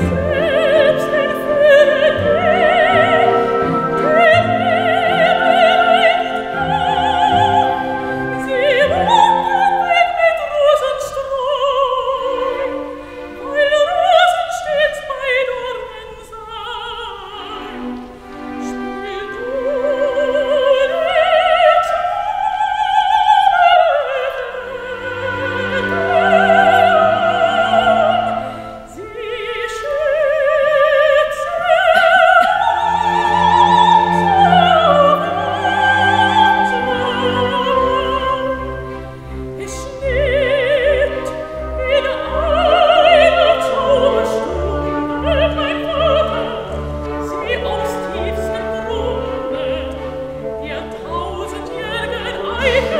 Yes. I